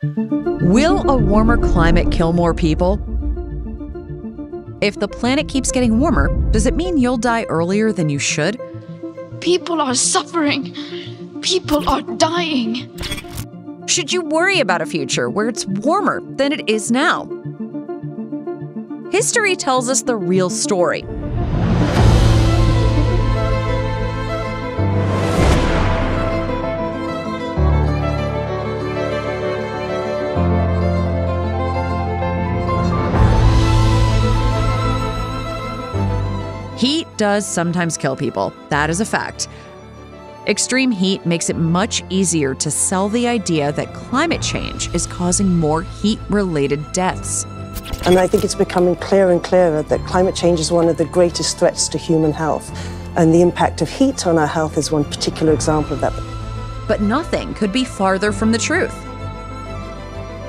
Will a warmer climate kill more people? If the planet keeps getting warmer, does it mean you'll die earlier than you should? People are suffering. People are dying. Should you worry about a future where it's warmer than it is now? History tells us the real story. Heat does sometimes kill people. That is a fact. Extreme heat makes it much easier to sell the idea that climate change is causing more heat related deaths. And I think it's becoming clearer and clearer that climate change is one of the greatest threats to human health. And the impact of heat on our health is one particular example of that. But nothing could be farther from the truth.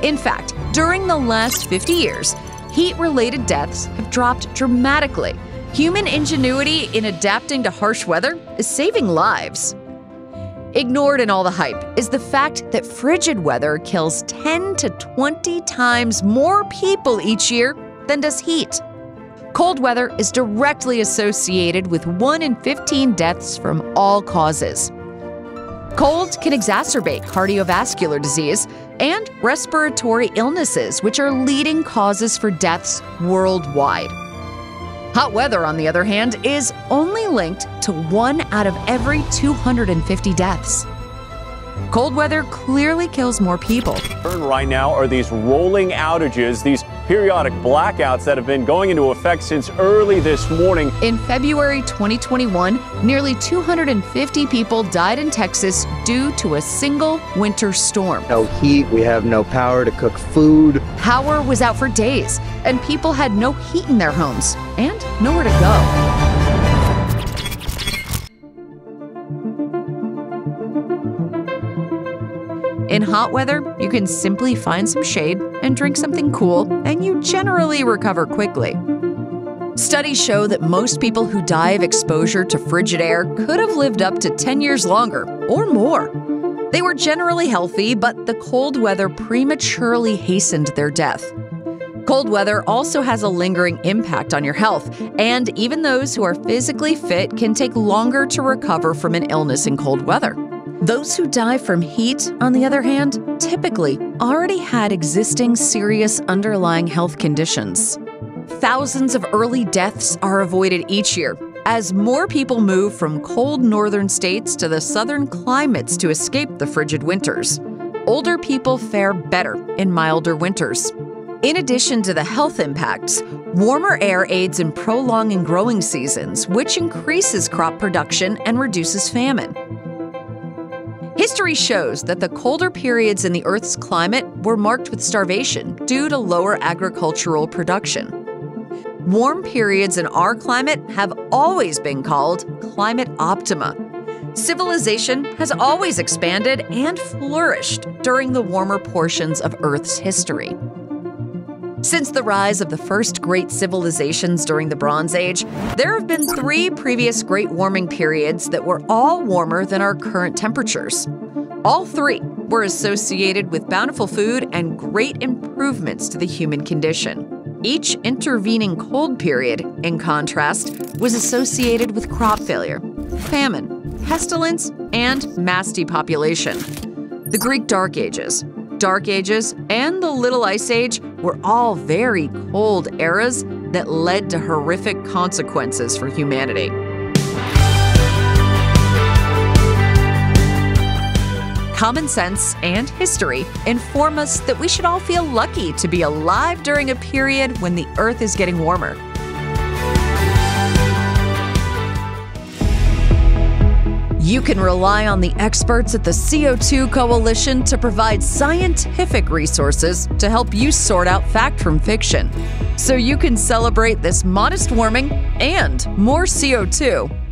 In fact, during the last 50 years, heat related deaths have dropped dramatically Human ingenuity in adapting to harsh weather is saving lives. Ignored in all the hype is the fact that frigid weather kills 10 to 20 times more people each year than does heat. Cold weather is directly associated with 1 in 15 deaths from all causes. Cold can exacerbate cardiovascular disease and respiratory illnesses, which are leading causes for deaths worldwide. Hot weather, on the other hand, is only linked to one out of every 250 deaths. Cold weather clearly kills more people. Right now are these rolling outages, these periodic blackouts that have been going into effect since early this morning. In February 2021, nearly 250 people died in Texas due to a single winter storm. No heat, we have no power to cook food. Power was out for days, and people had no heat in their homes and nowhere to go. In hot weather, you can simply find some shade and drink something cool, and you generally recover quickly. Studies show that most people who die of exposure to frigid air could have lived up to 10 years longer or more. They were generally healthy, but the cold weather prematurely hastened their death. Cold weather also has a lingering impact on your health, and even those who are physically fit can take longer to recover from an illness in cold weather. Those who die from heat, on the other hand, typically already had existing serious underlying health conditions. Thousands of early deaths are avoided each year as more people move from cold northern states to the southern climates to escape the frigid winters. Older people fare better in milder winters. In addition to the health impacts, warmer air aids in prolonging growing seasons, which increases crop production and reduces famine. History shows that the colder periods in the Earth's climate were marked with starvation due to lower agricultural production. Warm periods in our climate have always been called climate optima. Civilization has always expanded and flourished during the warmer portions of Earth's history. Since the rise of the first great civilizations during the Bronze Age, there have been three previous great warming periods that were all warmer than our current temperatures. All three were associated with bountiful food and great improvements to the human condition. Each intervening cold period, in contrast, was associated with crop failure, famine, pestilence, and mass depopulation. The Greek Dark Ages, Dark Ages, and the Little Ice Age were all very cold eras that led to horrific consequences for humanity. Common sense and history inform us that we should all feel lucky to be alive during a period when the Earth is getting warmer. You can rely on the experts at the CO2 Coalition to provide scientific resources to help you sort out fact from fiction. So you can celebrate this modest warming and more CO2